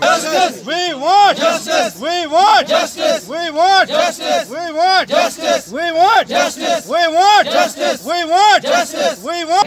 Justice. We want justice. We want justice. We want justice. We want justice. We want justice. We want justice. We want justice. We want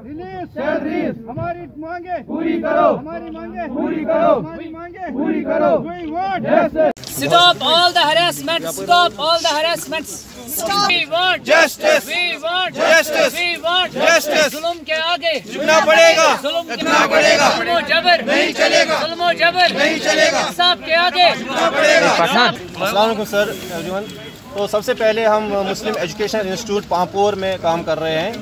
گا ہماری ہماری مانگے پوری کرو۔ ہماری مانگے پوری کرو۔ ہماری مانگے پوری کرو۔ Stop all the harassment. Stop all the harassments. We want Justice. We want Justice. We want Justice. ظلم کے آگے جھکنا پڑے گا ظلم کے جھکنا آگے پڑے گا ظلم و جبر نہیں چلے گا ظلم و جبر نہیں چلے گا انصاف کے آگے السلام علیکم سر ایوریون تو سب سے پہلے ہم مسلم ایجوکیشن انسٹیٹیوٹ پامپور میں کام کر رہے ہیں۔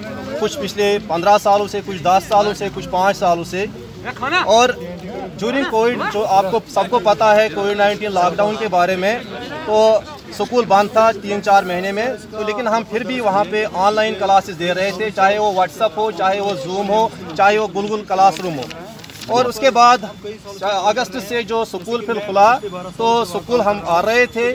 کچھ پچھلے پندرہ سالوں سے کچھ دس سالوں سے کچھ پانچ سالوں سے۔ اور جورنگ کووڈ جو آپ کو سب کو پتہ ہے کووڈ نائنٹین لاک ڈاؤن کے بارے میں تو سکول بند تھا تین چار مہینے میں۔ تو لیکن ہم پھر بھی وہاں پہ آن لائن کلاسز دے رہے تھے چاہے وہ واٹس اپ ہو چاہے وہ زوم ہو چاہے وہ گلگل کلاس روم ہو۔ اور اس کے بعد اگست سے جو سکول پھر کھلا، تو سکول ہم آ رہے تھے۔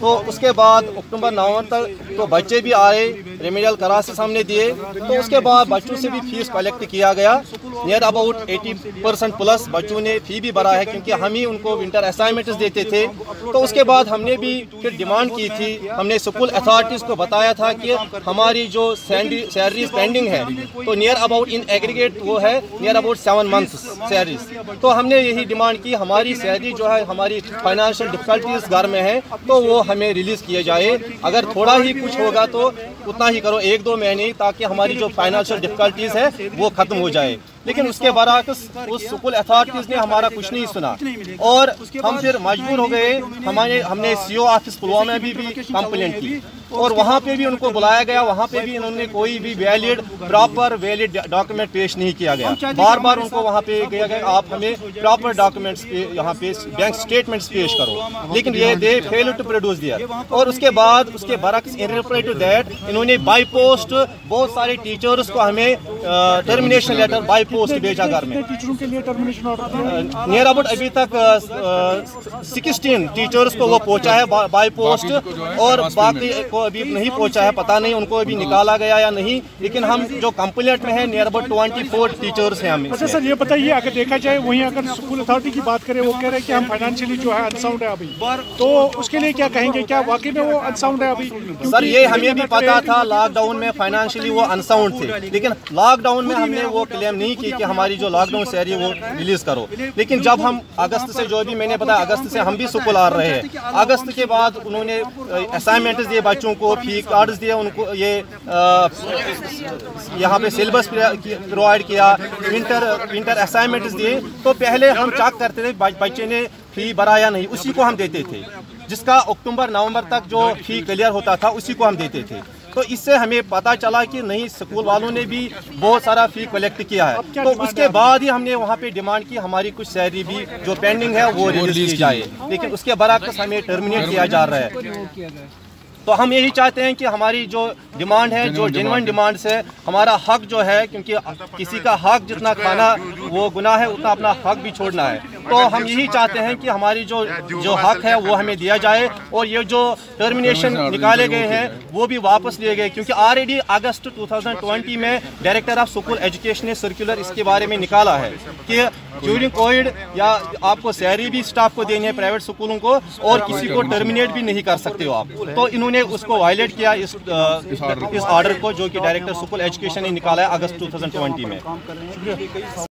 تو اس کے بعد اکتوبر، نومبر تک تو بچے بھی آئے ریمیڈیل کلاسز ہم نے دیے۔ تو اس کے بعد بچوں سے بھی فیس کلیکٹ کیا گیا۔ Near about eighty percent plus بچوں نے فی بھی بھرا ہے کیونکہ ہم ہی ان کو ونٹر اسائنمنٹس دیتے تھے تو اس کے بعد ہم نے بھی پھر ڈیمانڈ کی تھی ہم نے سکول اتھارٹیز کو بتایا تھا کہ ہماری جو سیلریز پینڈنگ ہے تو نیئر اباؤٹ ان ایگریگیٹ وہ ہے near about seven months salaries تو ہم نے یہی ڈیمانڈ کی ہماری سیلری جو ہے ہماری فائنانشیل ڈفیکلٹیز گھر میں ہیں تو وہ ہمیں ریلیز کیے جائے اگر تھوڑا ہی کچھ ہوگا تو اتنا ہی کرو، ایک دو مہینے تاکہ ہماری جو فائنانشیل ڈفیکلٹیز ہے وہ ختم ہو جائے۔ لیکن اس کے برعکس اس سکول اتھارٹیز نے ہمارا کچھ نہیں سنا۔ اور ہم پھر مجبور ہو گئے، ہمارے ہم نے سی او آفس پلوامہ میں بھی بھی کمپلینٹ کی۔ اور وہاں پہ بھی ان کو بلایا گیا، وہاں پہ بھی انہوں نے کوئی بھی ویلڈ پراپر ویلڈ ڈاکومنٹ پیش نہیں کیا گیا۔ بار بار ان کو وہاں پہ کیا گیا آپ ہمیں پراپر ڈاکومنٹس یہاں پہ بینک اسٹیٹمنٹس پیش کرو۔ لیکن یہ دے فیل ٹو پروڈیوس دیا اور اس کے بعد اس کے برعکس ان ریپلائی ٹو دیٹ انہوں نے بائی پوسٹ بہت سارے ٹیچرس کو ہمیں ٹرمینیشن لیٹر بائی پوسٹ بھیجا گھر میں۔ نیئر اباؤٹ ابھی تک سکسٹین ٹیچرس کو وہ پہنچا ہے بائی پوسٹ اور باقی کو ابھی نہیں پہنچا ہے پتہ نہیں ان کو ابھی نکالا گیا یا نہیں لیکن ہم جو کمپلیٹ میں ہیں near about twenty four teachers ہیں ہم اچھا۔ سر یہ بتائیے اگر دیکھا جائے وہیں اگر اسکول اتھارٹی کی بات کریں وہ کہہ رہے ہیں کہ ہم فائنانشلی جو ہے انساؤنڈ ہے ابھی۔ تو اس کے لیے کیا کہیں گے؟ کیا واقعی میں وہ انساؤنڈ ہے ابھی؟ سر یہ ہمیں بھی پتا تھا لاک ڈاؤن میں فائنانشلی وہ انساؤنڈ تھے۔ لیکن لاک ڈاؤن میں ہم نے وہ کلیم نہیں کی کہ ہماری جو لاک ڈاؤن سیری وہ ریلیز کرو۔ لیکن جب ہم اگست سے جو بھی میں نے بتایا اگست سے ہم بھی سکول آ رہے ہیں۔ اگست کے بعد انہوں نے اسائنمنٹس دیے بچوں بچوں کو فی کارڈز دیے ان کو یہ یہاں پہ سلیبس پرووائڈ کیا ونٹر ونٹر اسائنمنٹس دیے۔ تو پہلے ہم چیک کرتے تھے بچے نے فی بھرا یا نہیں، اسی کو ہم دیتے تھے۔ جس کا اکتوبر، نومبر تک جو فی کلیئر ہوتا تھا، اسی کو ہم دیتے تھے۔ تو اس سے ہمیں پتا چلا کہ نہیں، سکول والوں نے بھی بہت سارا فی کلیکٹ کیا ہے۔ تو اس کے بعد ہی ہم نے وہاں پہ ڈیمانڈ کی، ہماری کچھ سیلری بھی جو پینڈنگ ہے، وہ ریلیز کی جائے۔ لیکن اس کے برعکس ہمیں ٹرمینیٹ کیا جا رہا ہے۔ تو ہم یہی چاہتے ہیں کہ ہماری جو ڈیمانڈ ہے جو جینون ڈیمانڈ ہے۔ ہمارا حق جو ہے کیونکہ کسی کا حق جتنا کھانا وہ گناہ ہے، اتنا اپنا حق بھی چھوڑنا ہے۔ تو ہم یہی چاہتے ہیں کہ ہماری جو جو حق ہے، وہ ہمیں دیا جائے اور یہ جو ٹرمینیشن نکالے گئے ہیں، وہ بھی واپس لیے گئے۔ کیونکہ آلریڈی اگست 2020 میں ڈائریکٹر آف سکول ایجوکیشن نے سرکولر اس کے بارے میں نکالا ہے کہ ڈیورنگ کووڈ یا آپ کو سیلری بھی اسٹاف کو دینی ہے پرائیویٹ سکولوں کو، اور کسی کو ٹرمینیٹ بھی نہیں کر سکتے ہو آپ۔ تو انہوں نے اس کو وائلیٹ کیا اس اس آرڈر کو جو کہ ڈائریکٹر سکول ایجوکیشن نے نکالا ہے اگست 2020 میں۔